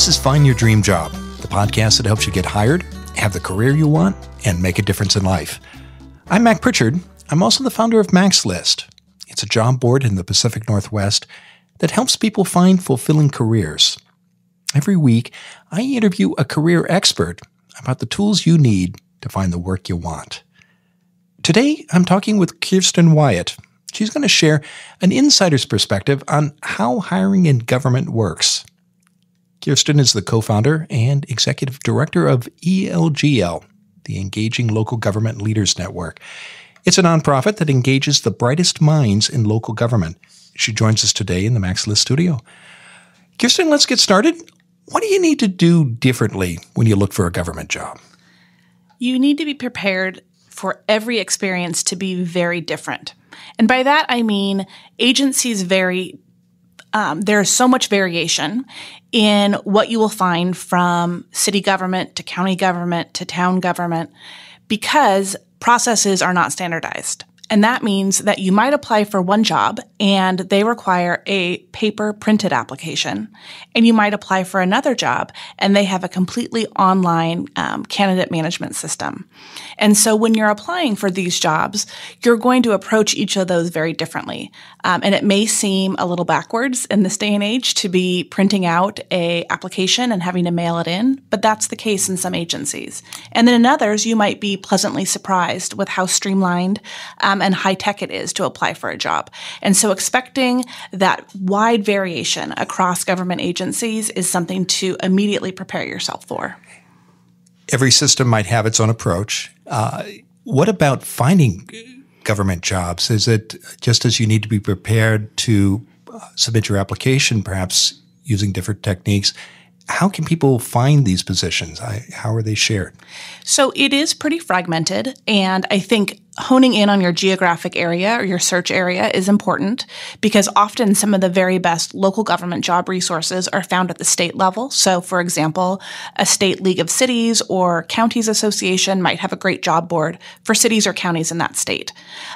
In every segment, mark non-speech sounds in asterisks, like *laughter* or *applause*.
This is Find Your Dream Job, the podcast that helps you get hired, have the career you want, and make a difference in life. I'm Mac Prichard. I'm also the founder of Mac's List. It's a job board in the Pacific Northwest that helps people find fulfilling careers. Every week, I interview a career expert about the tools you need to find the work you want. Today, I'm talking with Kirsten Wyatt. She's going to share an insider's perspective on how hiring in government works. Kirsten is the co founder and executive director of ELGL, the Engaging Local Government Leaders Network. It's a nonprofit that engages the brightest minds in local government. She joins us today in the Mac's List studio. Kirsten, let's get started. What do you need to do differently when you look for a government job? You need to be prepared for every experience to be very different. And by that, I mean agencies vary um, there's so much variation in what you will find from city government to county government to town government because processes are not standardized. And that means that you might apply for one job and they require a paper printed application. And you might apply for another job and they have a completely online um, candidate management system. And so when you're applying for these jobs, you're going to approach each of those very differently. Um, and it may seem a little backwards in this day and age to be printing out a application and having to mail it in, but that's the case in some agencies. And then in others, you might be pleasantly surprised with how streamlined um, and high tech it is to apply for a job. And so expecting that wide variation across government agencies is something to immediately prepare yourself for. Every system might have its own approach. Uh, what about finding government jobs? Is it just as you need to be prepared to uh, submit your application, perhaps using different techniques? how can people find these positions? how are they shared? So it is pretty fragmented, and I think honing in on your geographic area or your search area is important because often some of the very best local government job resources are found at the state level. So, for example, a state league of cities or counties association might have a great job board for cities or counties in that state.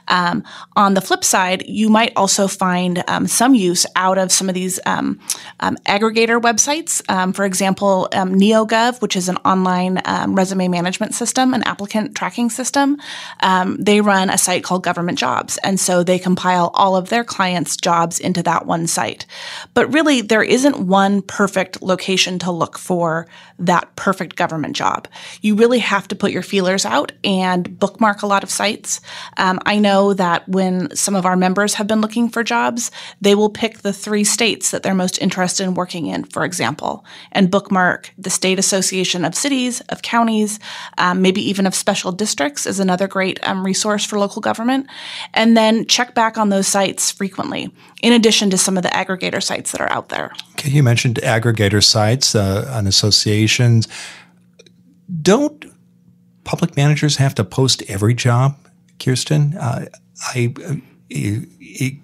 Um, on the flip side, you might also find um, some use out of some of these um, um aggregator websites. Um, for example, um, NeoGov, which is an online resume management system, an applicant tracking system. They run a site called Government Jobs. And so they compile all of their clients' jobs into that one site. But really, there isn't one perfect location to look for that perfect government job. You really have to put your feelers out and bookmark a lot of sites. Um, I know that when some of our members have been looking for jobs, they will pick the three states that they're most interested in working in, for example, and bookmark the State Association of Cities, of Counties, um, maybe even of special districts is another great um, resource for local government, and then check back on those sites frequently, in addition to some of the aggregator sites that are out there. Okay, you mentioned aggregator sites uh, and associations. Don't public managers have to post every job, Kirsten? Uh, I, uh,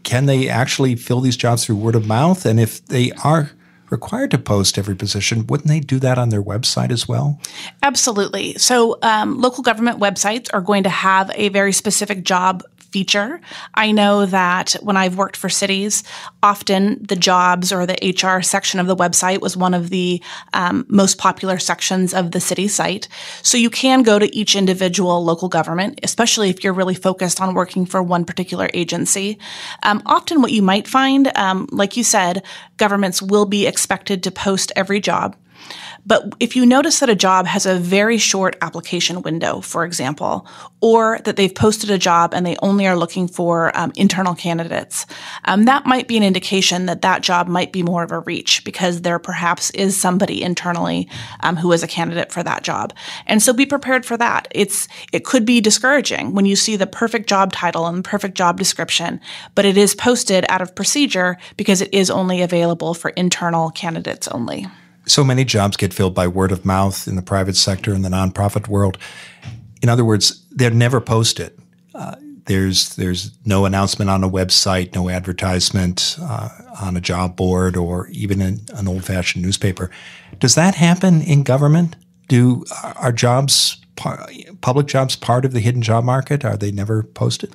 can they actually fill these jobs through word of mouth? And if they are required to post every position, wouldn't they do that on their website as well? Absolutely. So, um, local government websites are going to have a very specific job feature. I know that when I've worked for cities, often the jobs or the HR section of the website was one of the um, most popular sections of the city site. So you can go to each individual local government, especially if you're really focused on working for one particular agency. Um, often, what you might find, um, like you said, governments will be expected to post every job. But if you notice that a job has a very short application window, for example, or that they've posted a job and they only are looking for um, internal candidates, um, that might be an indication that that job might be more of a reach because there perhaps is somebody internally um, who is a candidate for that job. And so be prepared for that. It's it could be discouraging when you see the perfect job title and the perfect job description, but it is posted out of procedure because it is only available for internal candidates only so many jobs get filled by word of mouth in the private sector and the nonprofit world. In other words, they're never posted. Uh, there's there's no announcement on a website, no advertisement uh, on a job board, or even in an old fashioned newspaper. Does that happen in government? Do are jobs public jobs part of the hidden job market? Are they never posted?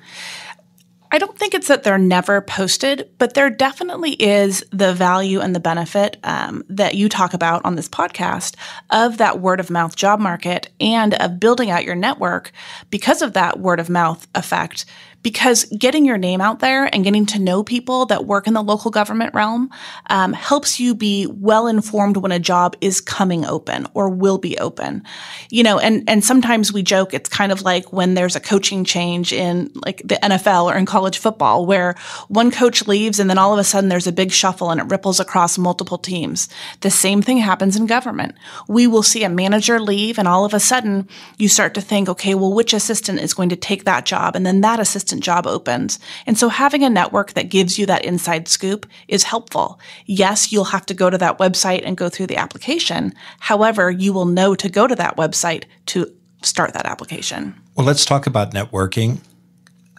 I don't think it's that they're never posted, but there definitely is the value and the benefit um, that you talk about on this podcast of that word of mouth job market and of building out your network because of that word of mouth effect because getting your name out there and getting to know people that work in the local government realm um, helps you be well informed when a job is coming open or will be open. You know, and and sometimes we joke it's kind of like when there's a coaching change in like the NFL or in college football where one coach leaves and then all of a sudden there's a big shuffle and it ripples across multiple teams. The same thing happens in government. We will see a manager leave and all of a sudden you start to think, okay, well, which assistant is going to take that job? And then that assistant job opens. And so having a network that gives you that inside scoop is helpful. Yes, you'll have to go to that website and go through the application. However, you will know to go to that website to start that application. Well, let's talk about networking.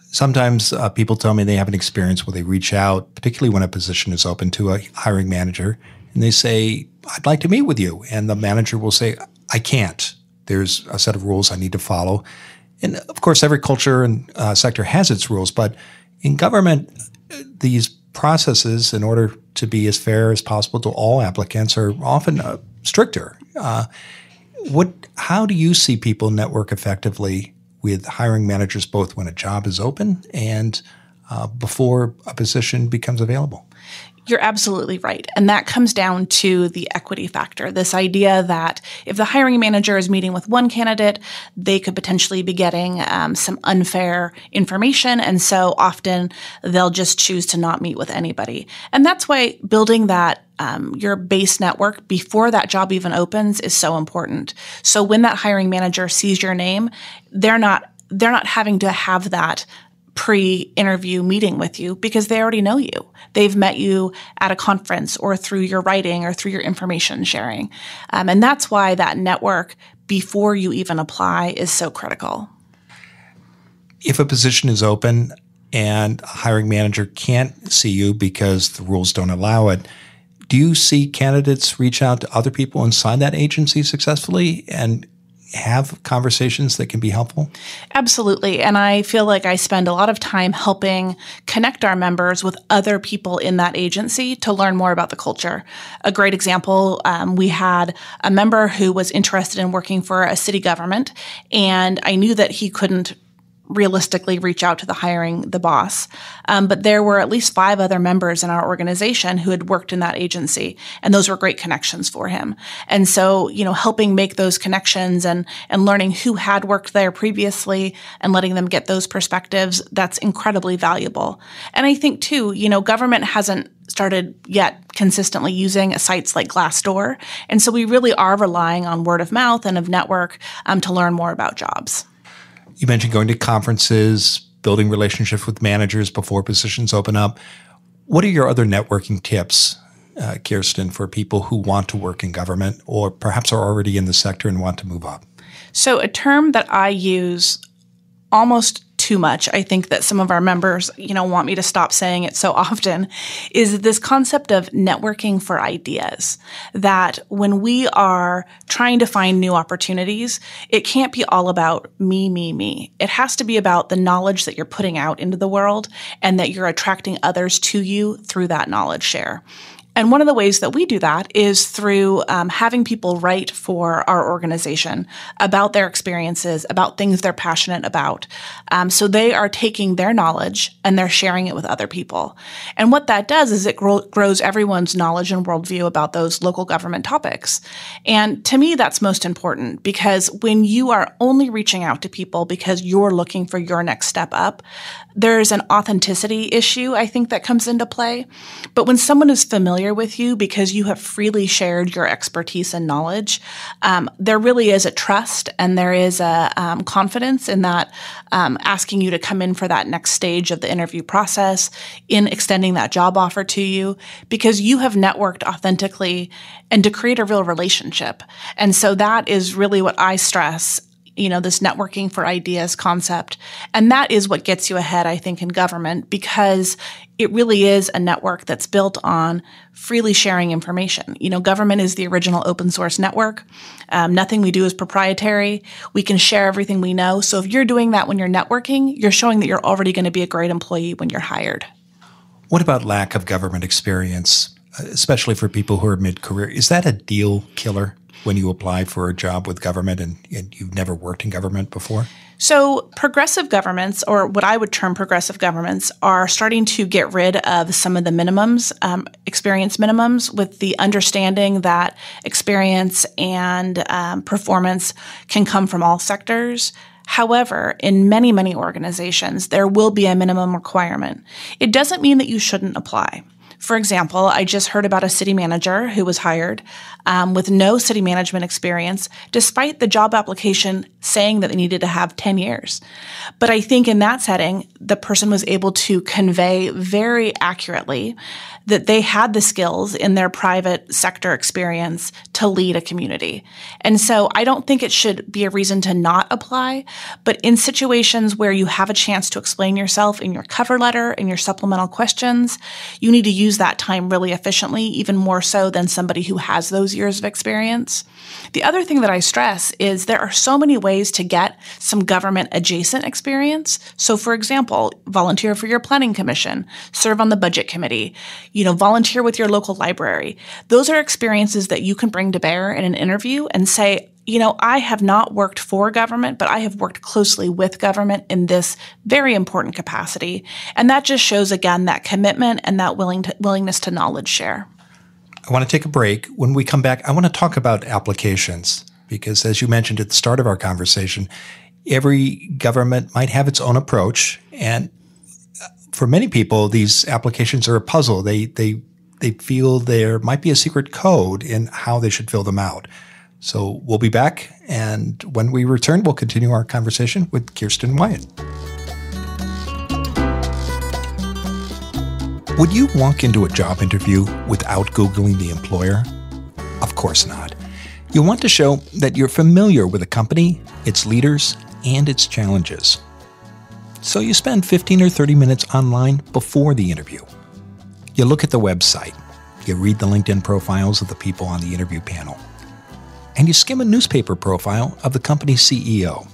Sometimes uh, people tell me they have an experience where they reach out, particularly when a position is open to a hiring manager, and they say, I'd like to meet with you. And the manager will say, I can't. There's a set of rules I need to follow. And of course, every culture and uh, sector has its rules, but in government, these processes, in order to be as fair as possible to all applicants, are often uh, stricter. Uh, what? How do you see people network effectively with hiring managers, both when a job is open and uh, before a position becomes available? You're absolutely right. And that comes down to the equity factor. This idea that if the hiring manager is meeting with one candidate, they could potentially be getting um, some unfair information. And so often they'll just choose to not meet with anybody. And that's why building that um, your base network before that job even opens is so important. So when that hiring manager sees your name, they're not they're not having to have that pre interview meeting with you because they already know you. They've met you at a conference or through your writing or through your information sharing. Um, and that's why that network before you even apply is so critical. If a position is open and a hiring manager can't see you because the rules don't allow it, do you see candidates reach out to other people inside that agency successfully? And have conversations that can be helpful? Absolutely. And I feel like I spend a lot of time helping connect our members with other people in that agency to learn more about the culture. A great example um, we had a member who was interested in working for a city government, and I knew that he couldn't realistically reach out to the hiring the boss. Um, but there were at least five other members in our organization who had worked in that agency, and those were great connections for him. And so, you know, helping make those connections and and learning who had worked there previously and letting them get those perspectives, that's incredibly valuable. And I think too, you know, government hasn't started yet consistently using sites like Glassdoor, and so we really are relying on word of mouth and of network um, to learn more about jobs. You mentioned going to conferences, building relationships with managers before positions open up. What are your other networking tips, uh, Kirsten, for people who want to work in government or perhaps are already in the sector and want to move up? So, a term that I use almost too much. I think that some of our members, you know, want me to stop saying it so *laughs* often is this concept of networking for ideas. That when we are trying to find new opportunities, it can't be all about me, me, me. It has to be about the knowledge that you're putting out into the world and that you're attracting others to you through that knowledge share. And one of the ways that we do that is through um, having people write for our organization about their experiences, about things they're passionate about. Um, so they are taking their knowledge and they're sharing it with other people. And what that does is it grow- grows everyone's knowledge and worldview about those local government topics. And to me, that's most important because when you are only reaching out to people because you're looking for your next step up, there's an authenticity issue, I think, that comes into play. But when someone is familiar with you because you have freely shared your expertise and knowledge, um, there really is a trust and there is a um, confidence in that um, asking you to come in for that next stage of the interview process, in extending that job offer to you, because you have networked authentically and to create a real relationship. And so that is really what I stress you know, this networking for ideas concept. And that is what gets you ahead, I think, in government because it really is a network that's built on freely sharing information. You know, government is the original open source network. Um, nothing we do is proprietary. We can share everything we know. So if you're doing that when you're networking, you're showing that you're already going to be a great employee when you're hired. What about lack of government experience, especially for people who are mid career? Is that a deal killer when you apply for a job with government and, and you've never worked in government before? So, progressive governments, or what I would term progressive governments, are starting to get rid of some of the minimums, um, experience minimums, with the understanding that experience and um, performance can come from all sectors. However, in many, many organizations, there will be a minimum requirement. It doesn't mean that you shouldn't apply. For example, I just heard about a city manager who was hired um, with no city management experience, despite the job application saying that they needed to have 10 years. But I think in that setting, the person was able to convey very accurately that they had the skills in their private sector experience to lead a community. And so I don't think it should be a reason to not apply, but in situations where you have a chance to explain yourself in your cover letter and your supplemental questions, you need to use that time really efficiently, even more so than somebody who has those years of experience. The other thing that I stress is there are so many ways to get some government adjacent experience. So, for example, volunteer for your planning commission, serve on the budget committee, you know, volunteer with your local library. Those are experiences that you can bring to bear in an interview and say, you know, I have not worked for government, but I have worked closely with government in this very important capacity. And that just shows again that commitment and that willing to, willingness to knowledge share. I want to take a break. When we come back, I want to talk about applications because, as you mentioned at the start of our conversation, every government might have its own approach. And uh, for many people, these applications are a puzzle. They, they, they feel there might be a secret code in how they should fill them out. So we'll be back. And when we return, we'll continue our conversation with Kirsten Wyatt. Would you walk into a job interview without Googling the employer? Of course not. You'll want to show that you're familiar with a company, its leaders, and its challenges. So you spend 15 or 30 minutes online before the interview. You look at the website, you read the LinkedIn profiles of the people on the interview panel, and you skim a newspaper profile of the company's CEO.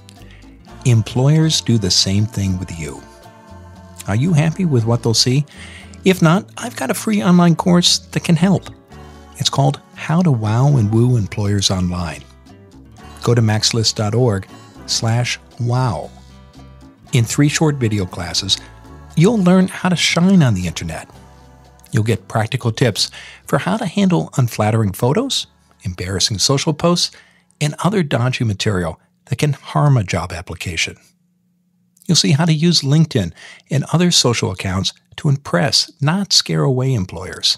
Employers do the same thing with you. Are you happy with what they'll see? If not, I've got a free online course that can help. It's called How to Wow and Woo Employers Online. Go to macslist.org slash wow. In three short video classes, you'll learn how to shine on the internet. You'll get practical tips for how to handle unflattering photos, embarrassing social posts, and other dodgy material that can harm a job application. You'll see how to use LinkedIn and other social accounts to impress, not scare away employers.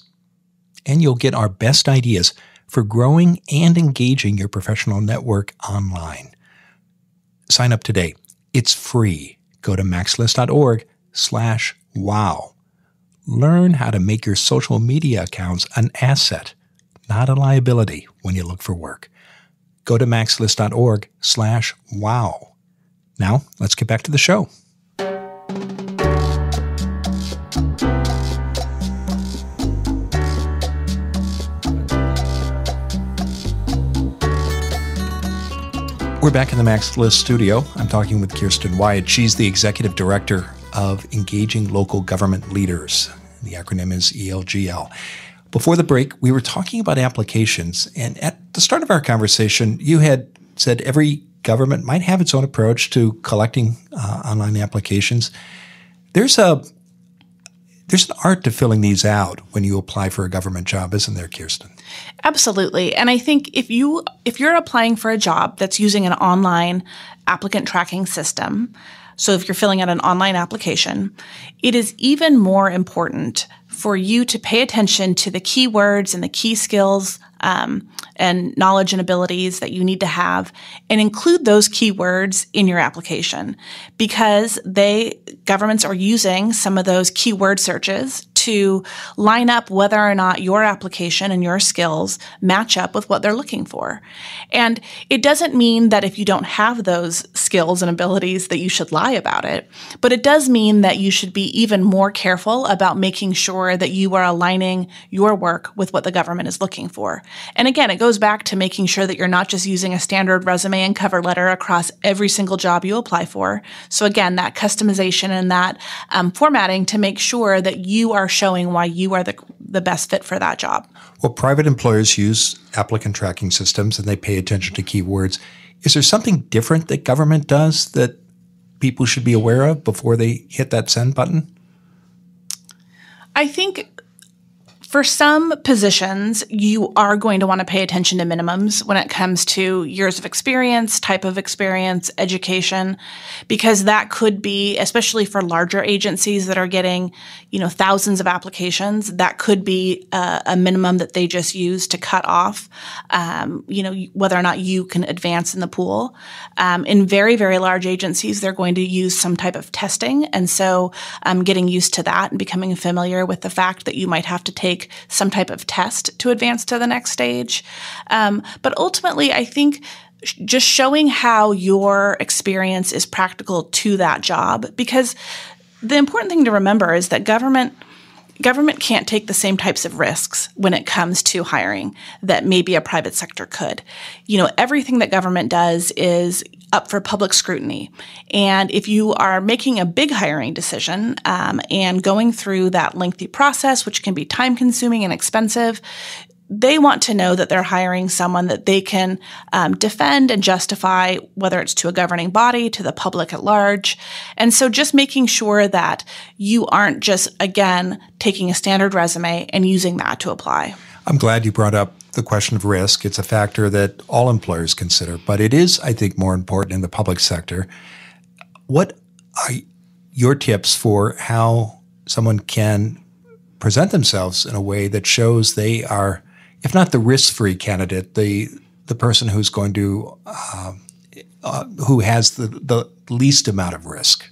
And you'll get our best ideas for growing and engaging your professional network online. Sign up today. It's free. Go to macslist.org slash wow. Learn how to make your social media accounts an asset, not a liability when you look for work. Go to macslist.org slash wow. Now, let's get back to the show. We're back in the Mac's List studio. I'm talking with Kirsten Wyatt. She's the executive director of Engaging Local Government Leaders. The acronym is ELGL. Before the break, we were talking about applications. And at the start of our conversation, you had said every government might have its own approach to collecting uh, online applications. There's a there's an art to filling these out when you apply for a government job, isn't there, Kirsten? Absolutely. And I think if you if you're applying for a job that's using an online applicant tracking system, so if you're filling out an online application, it is even more important for you to pay attention to the keywords and the key skills um, and knowledge and abilities that you need to have and include those keywords in your application because they governments are using some of those keyword searches to line up whether or not your application and your skills match up with what they're looking for. And it doesn't mean that if you don't have those skills and abilities that you should lie about it, but it does mean that you should be even more careful about making sure that you are aligning your work with what the government is looking for. And again, it goes back to making sure that you're not just using a standard resume and cover letter across every single job you apply for. So again, that customization and that um, formatting to make sure that you are showing why you are the, the best fit for that job. Well, private employers use applicant tracking systems and they pay attention to keywords. Is there something different that government does that people should be aware of before they hit that send button? I think for some positions, you are going to want to pay attention to minimums when it comes to years of experience, type of experience, education, because that could be, especially for larger agencies that are getting, you know, thousands of applications, that could be a, a minimum that they just use to cut off, um, you know, whether or not you can advance in the pool. Um, in very, very large agencies, they're going to use some type of testing. And so um, getting used to that and becoming familiar with the fact that you might have to take some type of test to advance to the next stage. Um, but ultimately, I think just showing how your experience is practical to that job, because the important thing to remember is that government government can't take the same types of risks when it comes to hiring that maybe a private sector could. You know, everything that government does is up for public scrutiny. And if you are making a big hiring decision um, and going through that lengthy process, which can be time consuming and expensive, they want to know that they're hiring someone that they can um, defend and justify, whether it's to a governing body, to the public at large. And so just making sure that you aren't just, again, taking a standard resume and using that to apply. I'm glad you brought up the question of risk. It's a factor that all employers consider, but it is, I think, more important in the public sector. What are your tips for how someone can present themselves in a way that shows they are, if not the risk-free candidate, the the person who's going to uh, uh, who has the, the least amount of risk?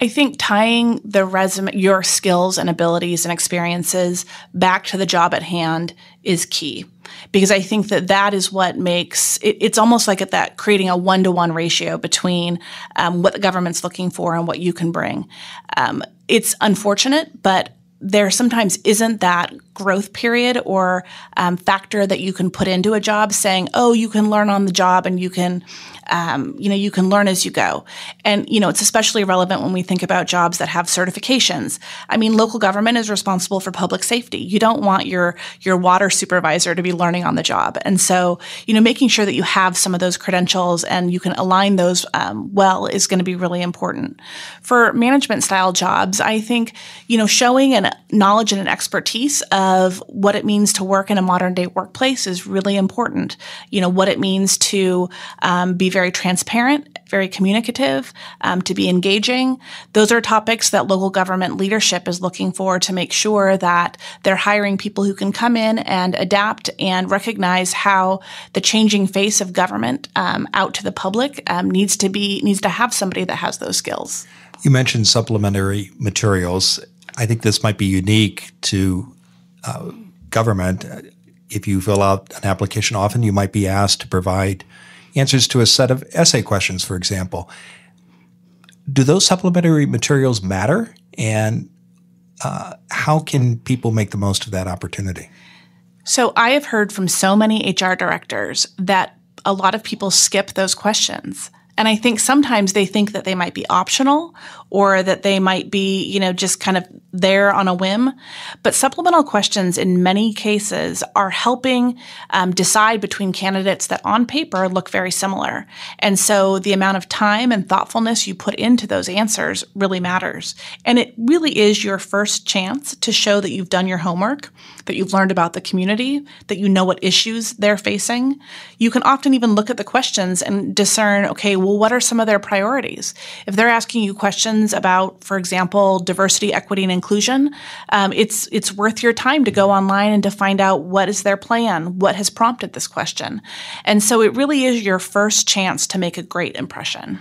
I think tying the resume, your skills and abilities and experiences back to the job at hand is key because I think that that is what makes it, it's almost like at that creating a one to one ratio between um, what the government's looking for and what you can bring. Um, it's unfortunate, but there sometimes isn't that growth period or um, factor that you can put into a job saying, oh, you can learn on the job and you can um, you know, you can learn as you go. And, you know, it's especially relevant when we think about jobs that have certifications. I mean, local government is responsible for public safety. You don't want your, your water supervisor to be learning on the job. And so, you know, making sure that you have some of those credentials and you can align those um, well is going to be really important. For management style jobs, I think, you know, showing an knowledge and an expertise of what it means to work in a modern day workplace is really important. You know, what it means to um, be very transparent, very communicative, um, to be engaging. Those are topics that local government leadership is looking for to make sure that they're hiring people who can come in and adapt and recognize how the changing face of government um, out to the public um, needs to be needs to have somebody that has those skills. You mentioned supplementary materials. I think this might be unique to uh, government. If you fill out an application often, you might be asked to provide answers to a set of essay questions, for example. Do those supplementary materials matter? And uh, how can people make the most of that opportunity? So, I have heard from so many HR directors that a lot of people skip those questions. And I think sometimes they think that they might be optional or that they might be, you know, just kind of there on a whim. But supplemental questions in many cases are helping um, decide between candidates that on paper look very similar. And so the amount of time and thoughtfulness you put into those answers really matters. And it really is your first chance to show that you've done your homework, that you've learned about the community, that you know what issues they're facing. You can often even look at the questions and discern, okay, well, what are some of their priorities? If they're asking you questions about, for example, diversity, equity, and inclusion, um, it's it's worth your time to go online and to find out what is their plan, what has prompted this question, and so it really is your first chance to make a great impression.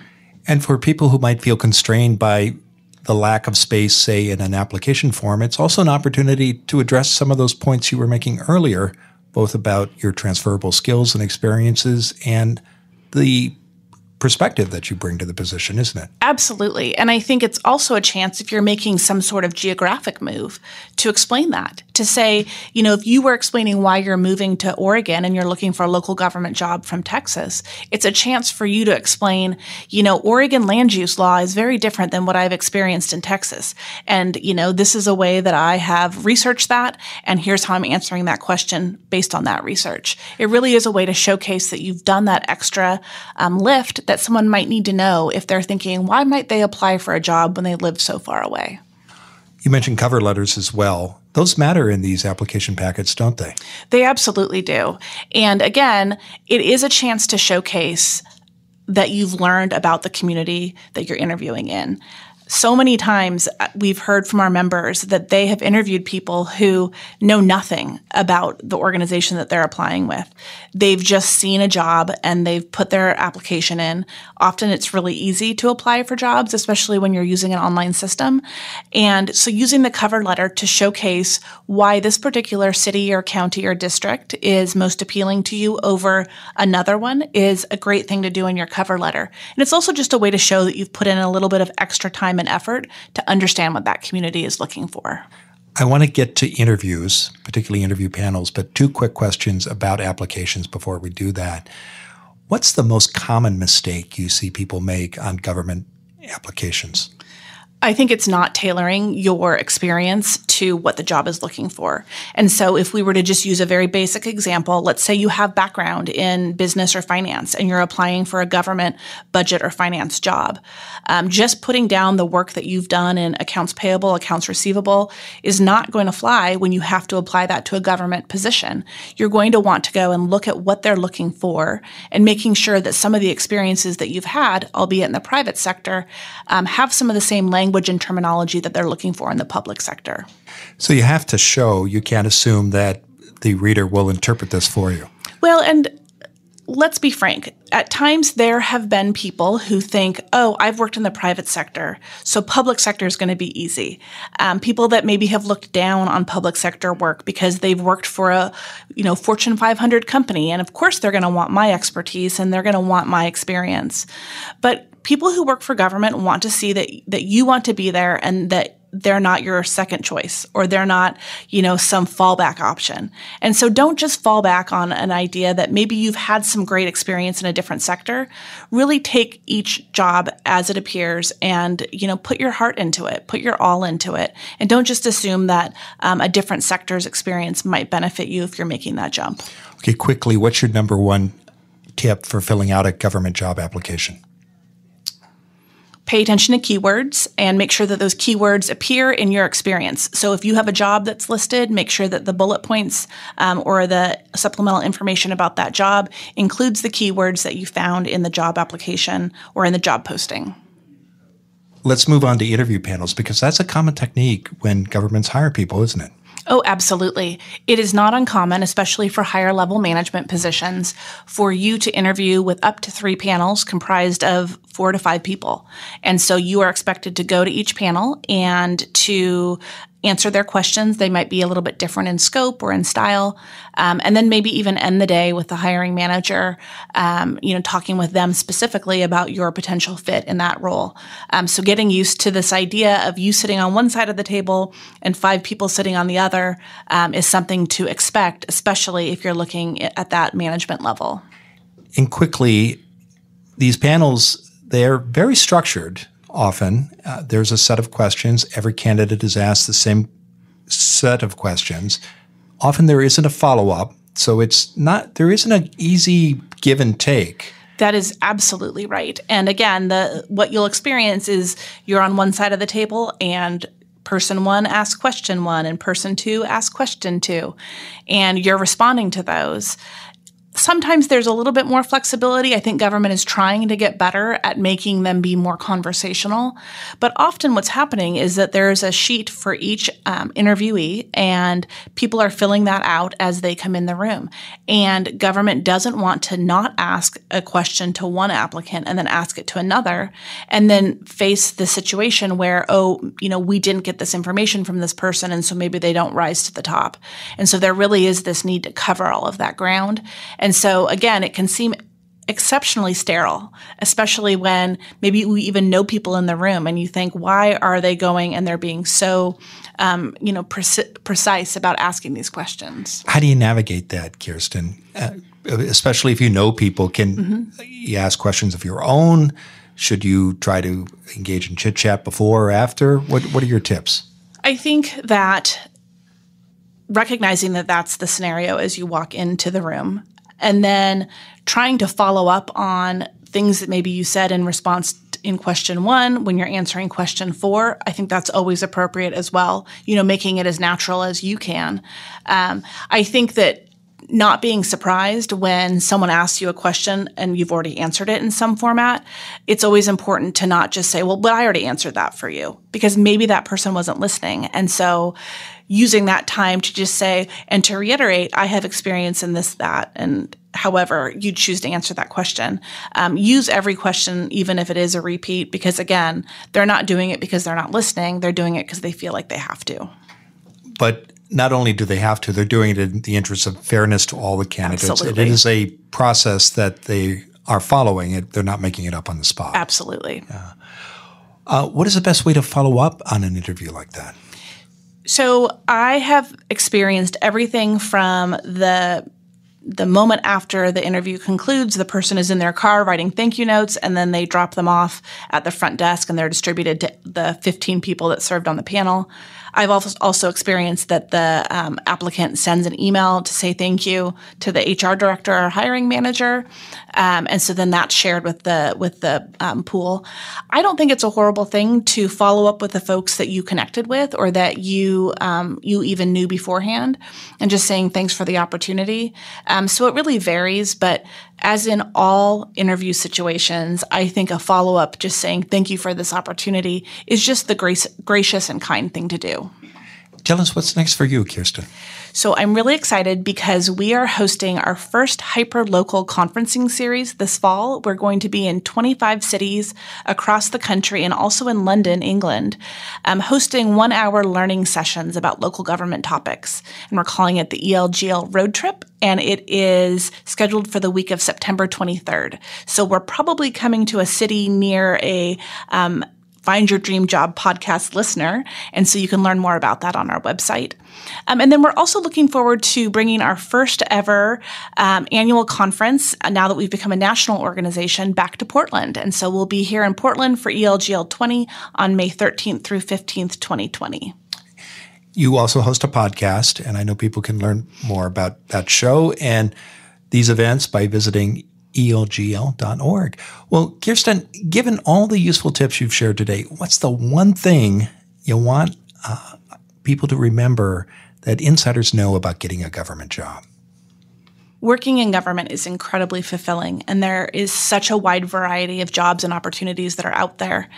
And for people who might feel constrained by the lack of space, say, in an application form, it's also an opportunity to address some of those points you were making earlier, both about your transferable skills and experiences and the perspective that you bring to the position, isn't it? Absolutely. And I think it's also a chance if you're making some sort of geographic move to explain that, to say, you know, if you were explaining why you're moving to Oregon and you're looking for a local government job from Texas, it's a chance for you to explain, you know, Oregon land use law is very different than what I've experienced in Texas. And, you know, this is a way that I have researched that. And here's how I'm answering that question based on that research. It really is a way to showcase that you've done that extra um, lift that someone might need to know if they're thinking, why might they apply for a job when they live so far away? You mentioned cover letters as well. Those matter in these application packets, don't they? They absolutely do. And again, it is a chance to showcase that you've learned about the community that you're interviewing in so many times uh, we've heard from our members that they have interviewed people who know nothing about the organization that they're applying with. They've just seen a job and they've put their application in. Often it's really easy to apply for jobs, especially when you're using an online system. And so using the cover letter to showcase why this particular city or county or district is most appealing to you over another one is a great thing to do in your cover letter. And it's also just a way to show that you've put in a little bit of extra time and effort to understand what that community is looking for. I want to get to interviews, particularly interview panels, but two quick questions about applications before we do that. What's the most common mistake you see people make on government applications? I think it's not tailoring your experience to what the job is looking for. And so if we were to just use a very basic example, let's say you have background in business or finance and you're applying for a government budget or finance job. Um, just putting down the work that you've done in accounts payable, accounts receivable is not going to fly when you have to apply that to a government position. You're going to want to go and look at what they're looking for and making sure that some of the experiences that you've had, albeit in the private sector, um, have some of the same language language and terminology that they're looking for in the public sector. So you have to show, you can't assume that the reader will interpret this for you. Well, and let's be frank. At times, there have been people who think, oh, I've worked in the private sector, so public sector is going to be easy. Um, people that maybe have looked down on public sector work because they've worked for a, you know, Fortune 500 company. And of course, they're going to want my expertise and they're going to want my experience. But people who work for government want to see that that you want to be there and that they're not your second choice or they're not, you know, some fallback option. And so don't just fall back on an idea that maybe you've had some great experience in a different sector. Really take each job as it appears and, you know, put your heart into it, put your all into it. And don't just assume that um, a different sector's experience might benefit you if you're making that jump. Okay, quickly, what's your number one tip for filling out a government job application? Pay attention to keywords and make sure that those keywords appear in your experience. So if you have a job that's listed, make sure that the bullet points um, or the supplemental information about that job includes the keywords that you found in the job application or in the job posting. Let's move on to interview panels because that's a common technique when governments hire people, isn't it? Oh, absolutely. It is not uncommon, especially for higher level management positions, for you to interview with up to three panels comprised of four to five people. And so you are expected to go to each panel and to answer their questions. They might be a little bit different in scope or in style, um, and then maybe even end the day with the hiring manager, um, you know, talking with them specifically about your potential fit in that role. Um, so getting used to this idea of you sitting on one side of the table and five people sitting on the other um, is something to expect, especially if you're looking at that management level. And quickly, these panels they're very structured often. Uh, there's a set of questions. Every candidate is asked the same set of questions. Often there isn't a follow up. So it's not, there isn't an easy give and take. That is absolutely right. And again, the what you'll experience is you're on one side of the table and person one asks question one and person two asks question two, and you're responding to those Sometimes there's a little bit more flexibility. I think government is trying to get better at making them be more conversational. But often what's happening is that there's a sheet for each um, interviewee, and people are filling that out as they come in the room. And government doesn't want to not ask a question to one applicant and then ask it to another, and then face the situation where, oh, you know, we didn't get this information from this person, and so maybe they don't rise to the top. And so there really is this need to cover all of that ground. And so again, it can seem exceptionally sterile, especially when maybe we even know people in the room and you think, why are they going and they're being so, um, you know, precise about asking these questions? How do you navigate that, Kirsten? Uh, especially if you know people, can mm-hmm. you ask questions of your own? Should you try to engage in chit chat before or after? What What are your tips? I think that recognizing that that's the scenario as you walk into the room and then trying to follow up on things that maybe you said in response in question one when you're answering question four i think that's always appropriate as well you know making it as natural as you can um, i think that not being surprised when someone asks you a question and you've already answered it in some format, it's always important to not just say, well, but I already answered that for you because maybe that person wasn't listening. And so using that time to just say, and to reiterate, I have experience in this, that, and however you choose to answer that question. Um, use every question, even if it is a repeat, because again, they're not doing it because they're not listening. They're doing it because they feel like they have to. But not only do they have to, they're doing it in the interest of fairness to all the candidates. Absolutely. It is a process that they are following. It, they're not making it up on the spot. Absolutely. Yeah. Uh, what is the best way to follow up on an interview like that? So I have experienced everything from the the moment after the interview concludes, the person is in their car writing thank you notes, and then they drop them off at the front desk and they're distributed to the 15 people that served on the panel. I've also experienced that the um, applicant sends an email to say thank you to the HR director or hiring manager, um, and so then that's shared with the with the um, pool. I don't think it's a horrible thing to follow up with the folks that you connected with or that you um, you even knew beforehand, and just saying thanks for the opportunity. Um, so it really varies, but as in all interview situations, I think a follow up just saying thank you for this opportunity is just the grace, gracious and kind thing to do. Tell us what's next for you, Kirsten. So I'm really excited because we are hosting our first hyper local conferencing series this fall. We're going to be in 25 cities across the country and also in London, England, um, hosting one hour learning sessions about local government topics. And we're calling it the ELGL Road Trip. And it is scheduled for the week of September 23rd. So we're probably coming to a city near a um, Find Your Dream Job podcast listener. And so you can learn more about that on our website. Um, and then we're also looking forward to bringing our first ever um, annual conference, uh, now that we've become a national organization, back to Portland. And so we'll be here in Portland for ELGL 20 on May 13th through 15th, 2020. You also host a podcast, and I know people can learn more about that show and these events by visiting elgl.org. Well, Kirsten, given all the useful tips you've shared today, what's the one thing you want uh, people to remember that insiders know about getting a government job? Working in government is incredibly fulfilling, and there is such a wide variety of jobs and opportunities that are out there.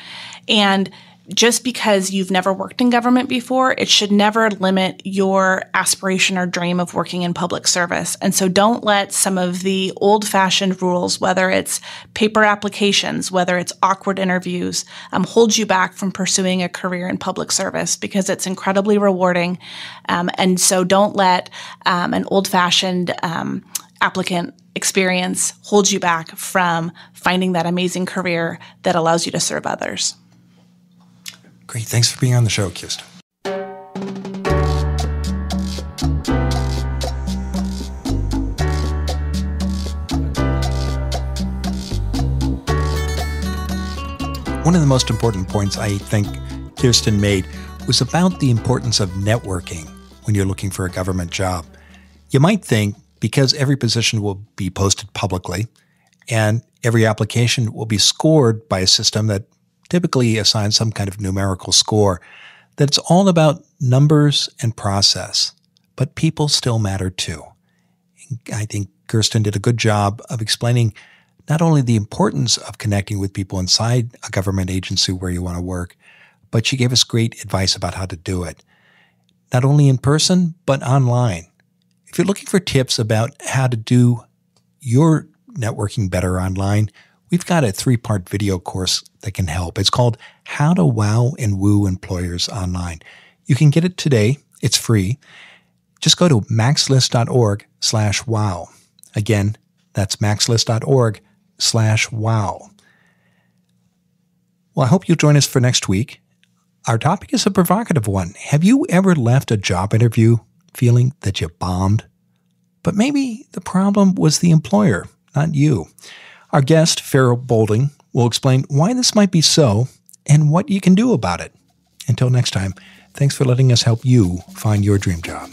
And just because you've never worked in government before, it should never limit your aspiration or dream of working in public service. And so don't let some of the old fashioned rules, whether it's paper applications, whether it's awkward interviews, um, hold you back from pursuing a career in public service because it's incredibly rewarding. Um, and so don't let um, an old fashioned um, applicant experience hold you back from finding that amazing career that allows you to serve others. Great. Thanks for being on the show, Kirsten. One of the most important points I think Kirsten made was about the importance of networking when you're looking for a government job. You might think because every position will be posted publicly and every application will be scored by a system that typically assign some kind of numerical score, that it's all about numbers and process. But people still matter too. I think Kirsten did a good job of explaining not only the importance of connecting with people inside a government agency where you want to work, but she gave us great advice about how to do it, not only in person, but online. If you're looking for tips about how to do your networking better online, we've got a three part video course that can help. It's called How to Wow and Woo Employers Online. You can get it today. It's free. Just go to macslist.org slash wow. Again, that's macslist.org slash wow. Well, I hope you'll join us for next week. Our topic is a provocative one. Have you ever left a job interview feeling that you bombed? But maybe the problem was the employer, not you. Our guest, Farrell Bolding, will explain why this might be so and what you can do about it. Until next time, thanks for letting us help you find your dream job.